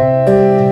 Música